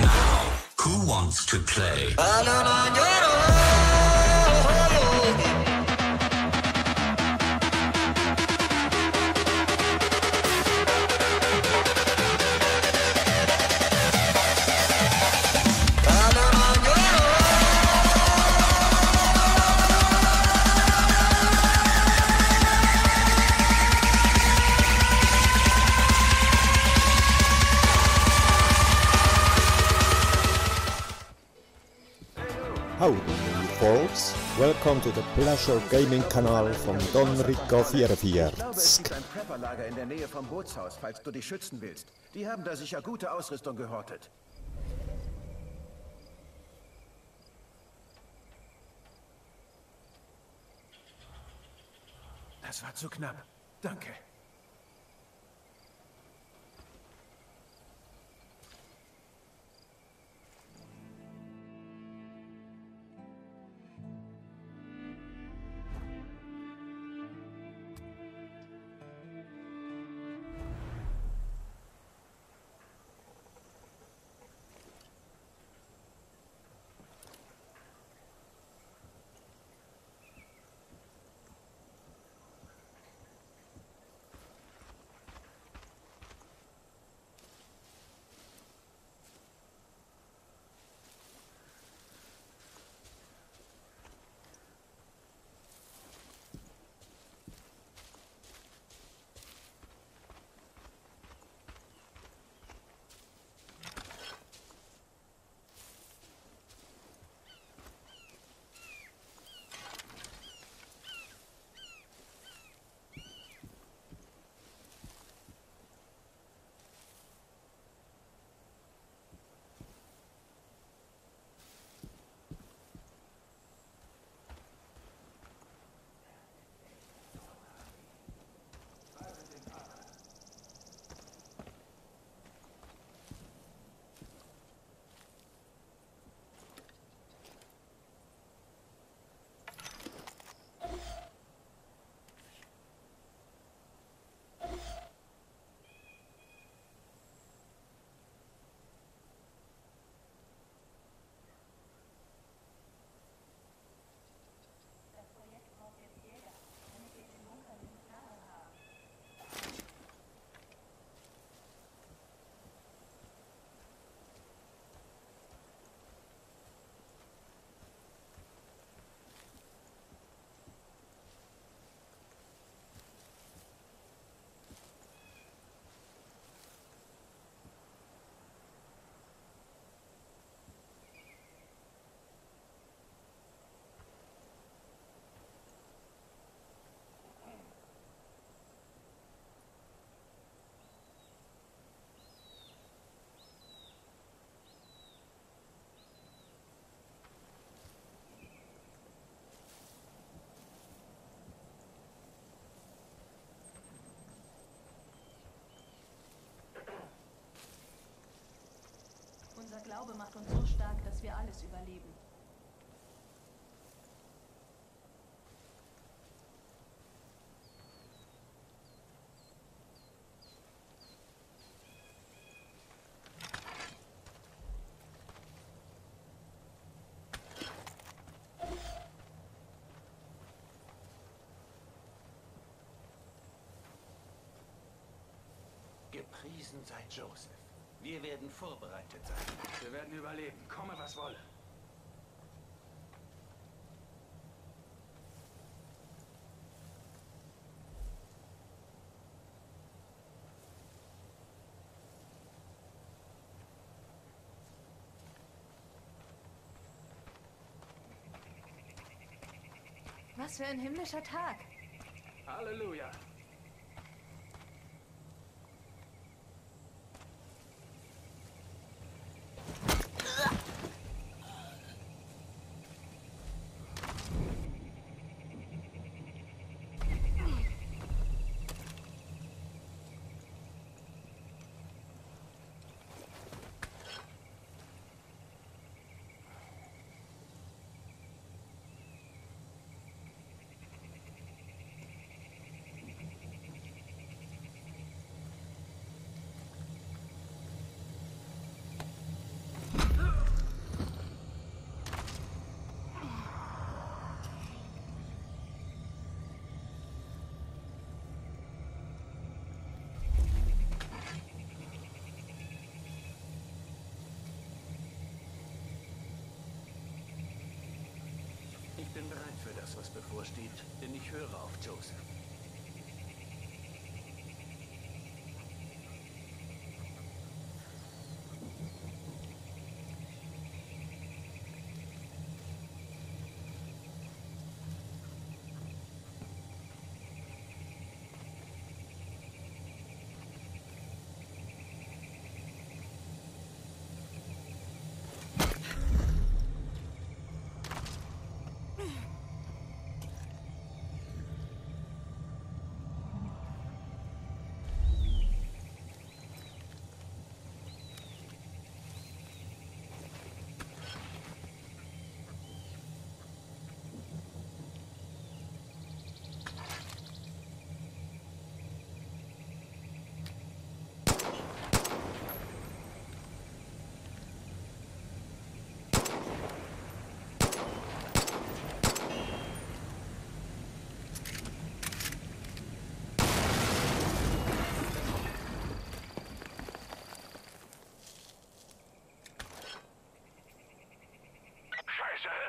Now, who wants to play? Howdy, folks. Welcome to the Pleasure Gaming Kanal von Don Rico Ich glaube, es 44. gibt ein Prepperlager in der Nähe vom Bootshaus, falls du dich schützen willst. Die haben da sicher gute Ausrüstung gehortet. Das war zu knapp. Danke. Glaube macht uns so stark, dass wir alles überleben. Gepriesen sei Joseph. Wir werden vorbereitet sein. Wir werden überleben, komme was wolle. Was für ein himmlischer Tag. Halleluja. Was bevorsteht, denn ich höre auf Joseph.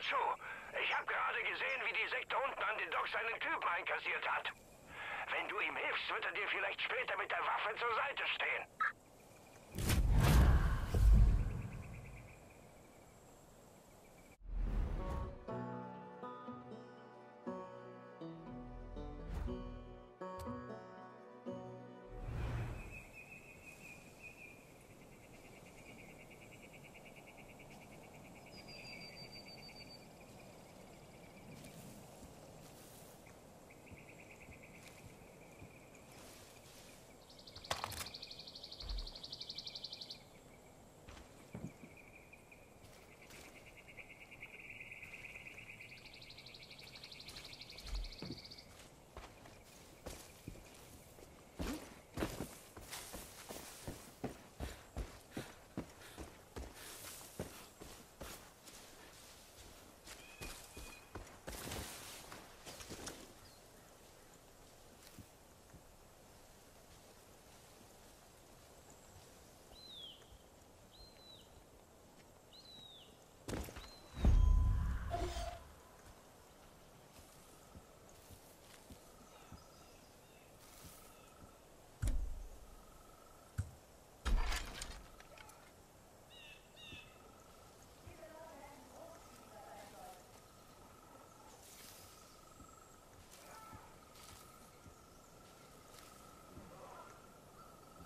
Zu. Ich habe gerade gesehen, wie die Sekte unten an den Docks einen Typen einkassiert hat. Wenn du ihm hilfst, wird er dir vielleicht später mit der Waffe zur Seite stehen.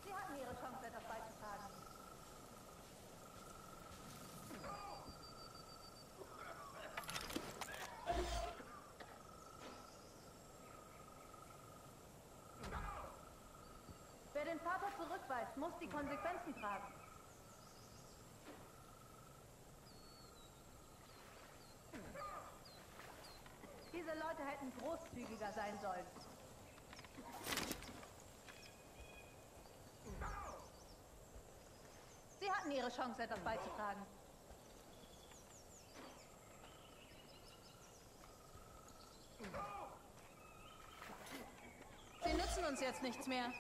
Sie hatten ihre Chance, etwas beizutragen. Wer den Vater zurückweist, muss die Konsequenzen tragen. Diese Leute hätten großzügiger sein sollen. Sie hatten ihre Chance, etwas beizutragen. Sie nützen uns jetzt nichts mehr.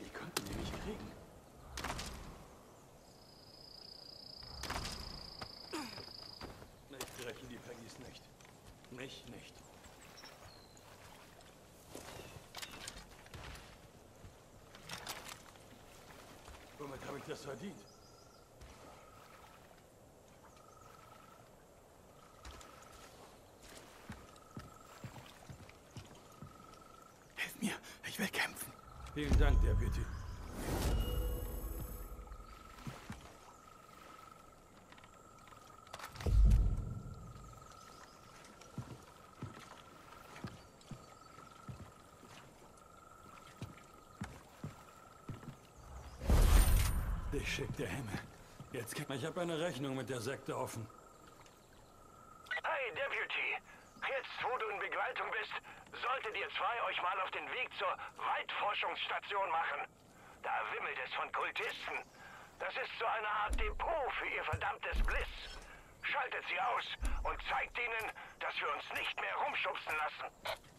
Die konnten wir nicht kriegen. Ich brechen die Peggies nicht. Mich nicht. Womit habe ich das verdient? Hilf mir, ich will kämpfen. Vielen Dank, Deputy. Der Himmel. Jetzt kann ich habe eine Rechnung mit der Sekte offen. Hey, Deputy. Jetzt, wo du in Begleitung bist, solltet ihr zwei euch mal auf den Weg zur Waldforschungsstation machen. Da wimmelt es von Kultisten. Das ist so eine Art Depot für ihr verdammtes Bliss. Schaltet sie aus und zeigt ihnen, dass wir uns nicht mehr rumschubsen lassen.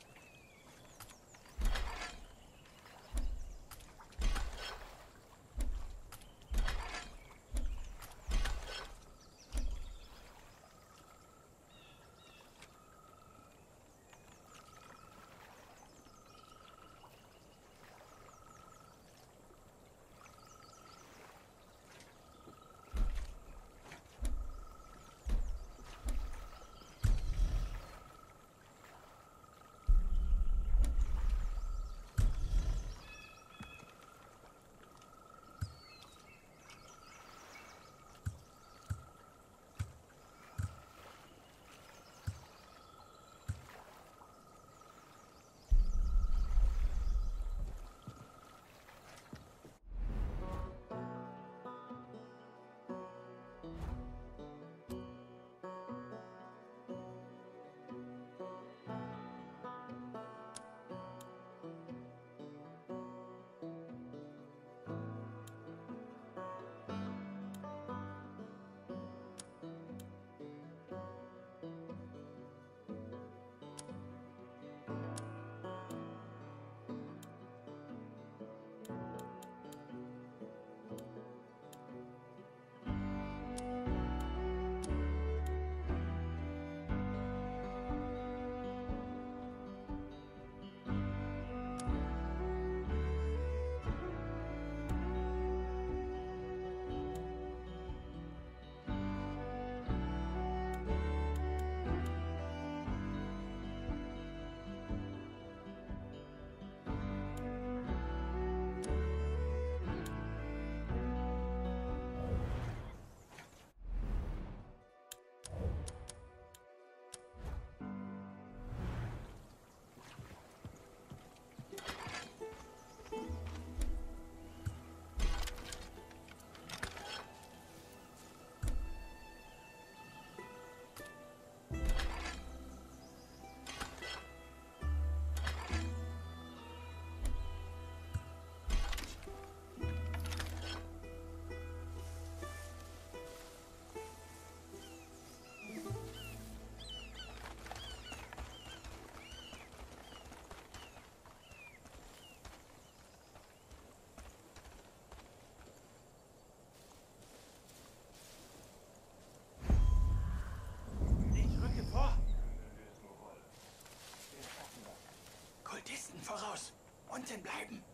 Unten bleiben.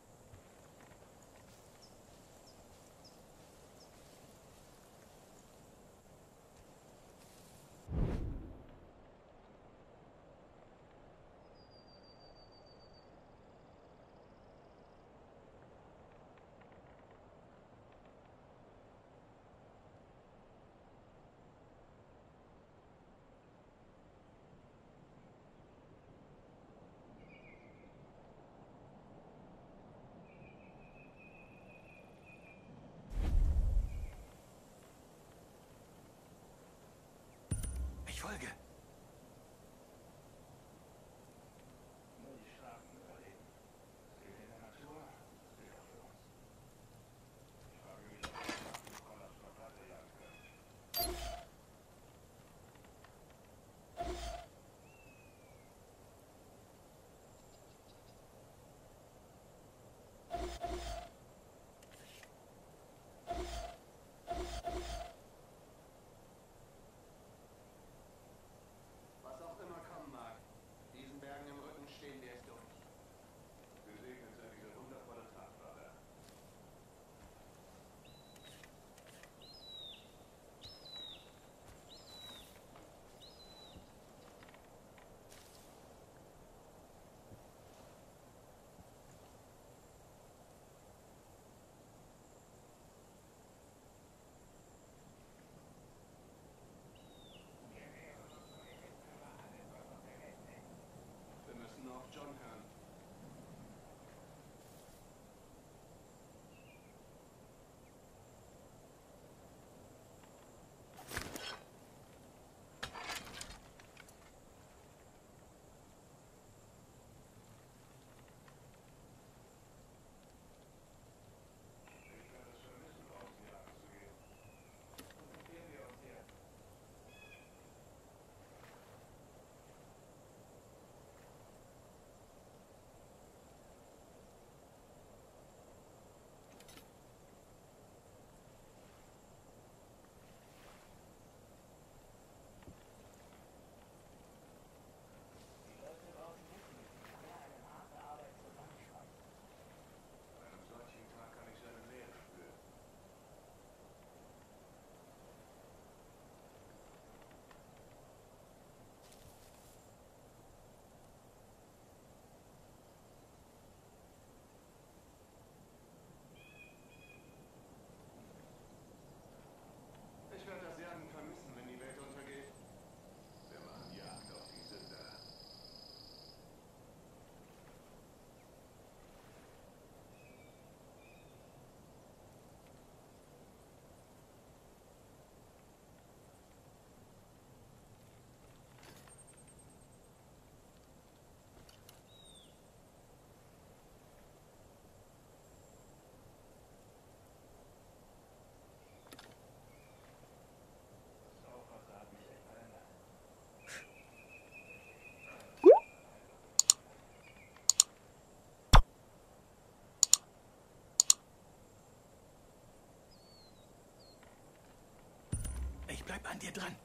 An dir dran.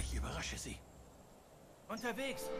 Ich überrasche sie. Unterwegs.